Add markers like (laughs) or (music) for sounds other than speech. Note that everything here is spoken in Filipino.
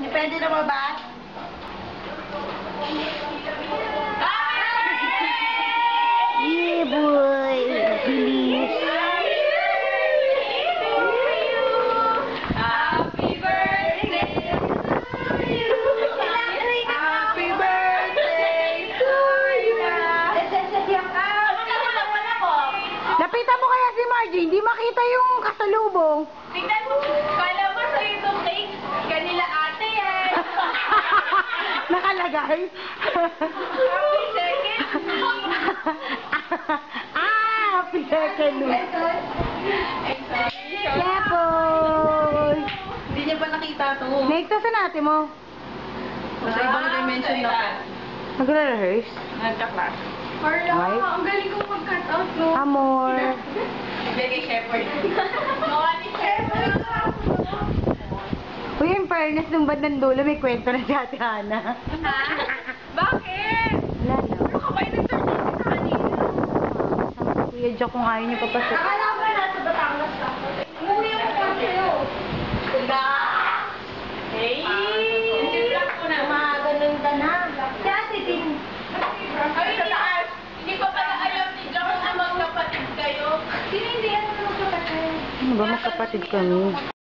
Pwede na ba ba? Yeah, boy. Bilis. Happy birthday to you. Happy birthday to you. Lapitan mo kaya si Margie, hindi makita yung kasalubong. Tingnan mo, kala Second. (laughs) ah, happy second. Yeah, boy. Hindi niya pa nakita to. Next, saan natin mo? Sa ibang dimension na po. Nagre-rehearse? Nagka-class. Carla, ang galing ko mag-cut out, no? Amor. Bigay kay Shepherd. Mukha (laughs) ni Shepherd. Uy, in fairness, nung bandang dulo, may kwento na si Ate Hana. Ha? Bakit? Wala lang. Ano ka ba yung nag-turn sa kanina? Kuya Jack kung ayaw niya papasok. Akala ko na nasa Batangas ka. Umuwi ako pa sa'yo. Wala. Hey! Siniblock ko na. ganun ka na. Si Ate Tin. Ay, sa taas. Hindi pa pala alam ni George na magkapatid kayo. Sino hindi na magkapatid? Ano ba, magkapatid kami?